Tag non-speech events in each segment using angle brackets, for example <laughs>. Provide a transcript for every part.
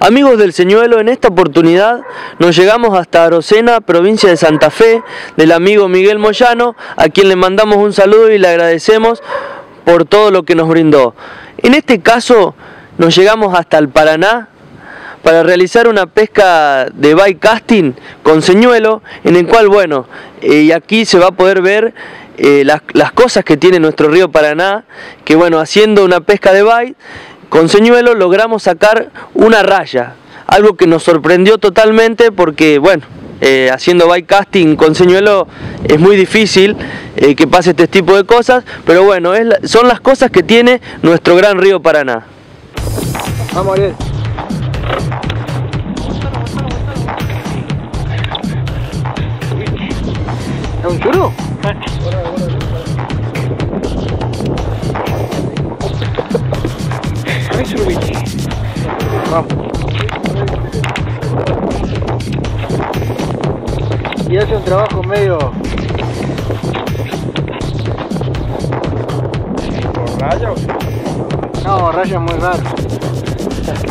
Amigos del Señuelo, en esta oportunidad nos llegamos hasta Arocena, provincia de Santa Fe, del amigo Miguel Moyano, a quien le mandamos un saludo y le agradecemos por todo lo que nos brindó. En este caso nos llegamos hasta el Paraná para realizar una pesca de bike casting con señuelo, en el cual, bueno, eh, y aquí se va a poder ver eh, las, las cosas que tiene nuestro río Paraná, que bueno, haciendo una pesca de bike, con señuelo logramos sacar una raya, algo que nos sorprendió totalmente porque, bueno, eh, haciendo bike casting con señuelo es muy difícil eh, que pase este tipo de cosas, pero bueno, es la- son las cosas que tiene nuestro gran río Paraná. Vamos, Ariel. ¿Es un churro? <laughs> Vamos. Y hace un trabajo medio... ¿Por rayo? No, raya muy raro.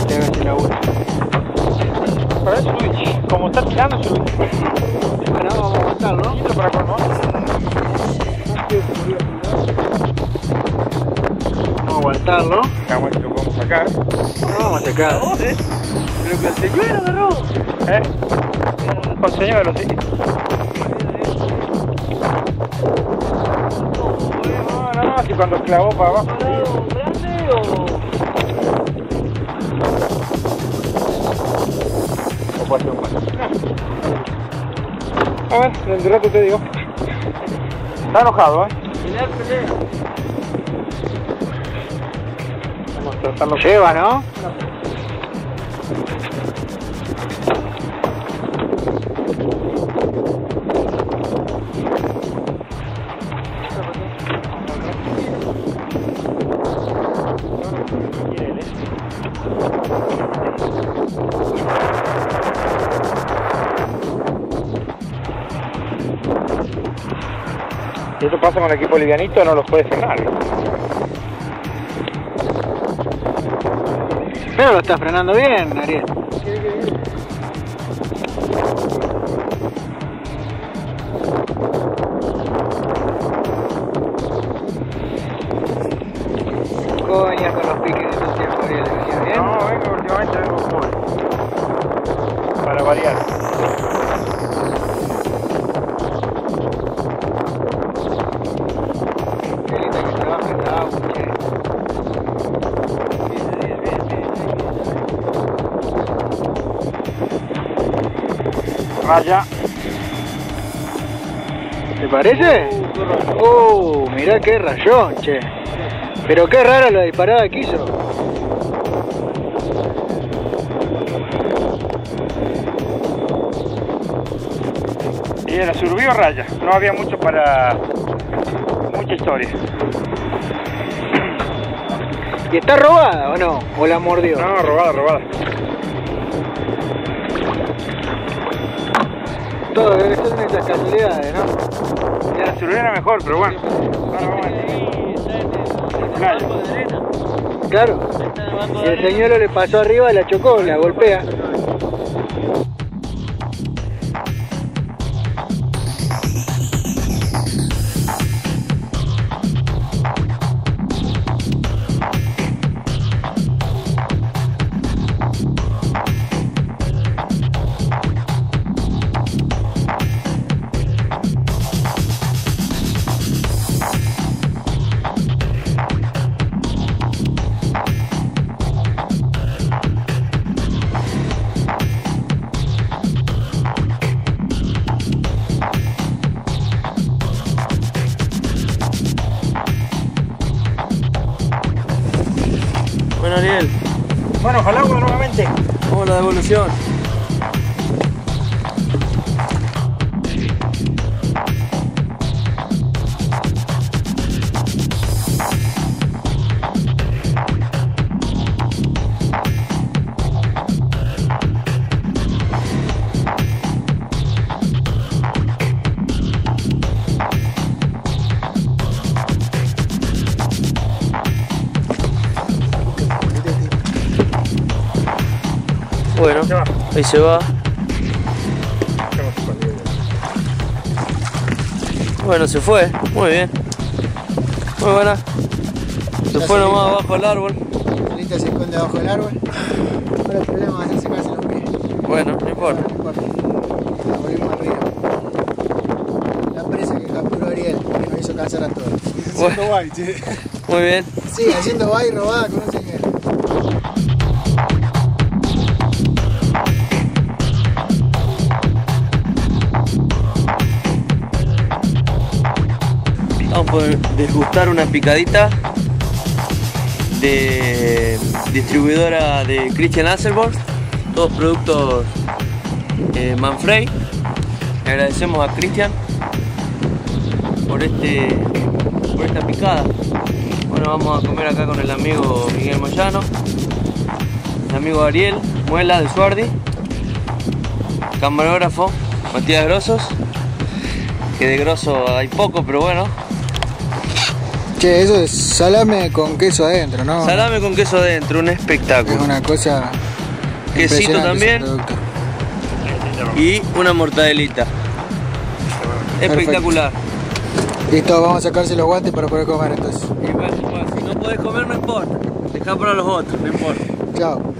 Debe ser laburo. Pero es Luigi. Como está tirando es Luigi. Bueno, vamos a aguantarlo. Para ¿no? Vamos a aguantarlo. Vamos a ver si lo podemos sacar. No vamos a sacar. Pero que el señuelo agarró. ¿Eh? Con señuelo, sí. No, no, no, si cuando clavó para abajo. O puede ser un paso. A ver, de rato te digo. Está enojado, ¿eh? Tratarlo. Lleva, ¿no? Si eso pasa con el equipo livianito, no los puede frenar. Lo está frenando bien, Ariel. Coña con los piques de estos tiempos, Ariel. ¿venía bien? No, vengo últimamente vengo full. Para variar. Raya. ¿Te parece? Oh, mirá qué rayón, che. Pero qué rara la disparada que hizo. Y era surbió raya. No había mucho para. mucha historia. ¿Y está robada o no? ¿O la mordió? No, robada, robada. Todo, esto son estas casualidades, ¿no? La surbió era mejor, pero bueno. Ahora vamos a. Claro. Y el señuelo le pasó arriba, la chocó, la golpea. Bueno Ariel, Bueno, ojalá agua nuevamente. vamos a la devolución. Bueno, ahí se va. Bueno, se fue. Muy bien. Muy buena. Se fue nomás abajo del árbol. Lita se esconde abajo del árbol. Ahora el problema va a ser secarse los pies. Bueno, no importa. No importa. La volvimos río. La presa que capturó Ariel, que nos hizo cansar a todos. Bueno. guay, che. Muy bien. Sí, haciendo guay robada con un por desgustar una picadita de distribuidora de Christian Hasselborn, todos productos eh, Manfrey. Agradecemos a Christian por este por esta picada. Bueno, vamos a comer acá con el amigo Miguel Moyano, el amigo Ariel Muela de Suardi, camarógrafo Matías Grosos, que de grosso hay poco, pero bueno, Che, eso es salame con queso adentro, ¿no? Salame con queso adentro, un Es espectáculo. una cosa. Quesito también. Y una mortadelita. Espectacular. Listo, vamos a sacarse los guantes para poder comer entonces. Y bueno, bueno, si no podés comer, no importa. Dejá para los otros, no importa. Chao.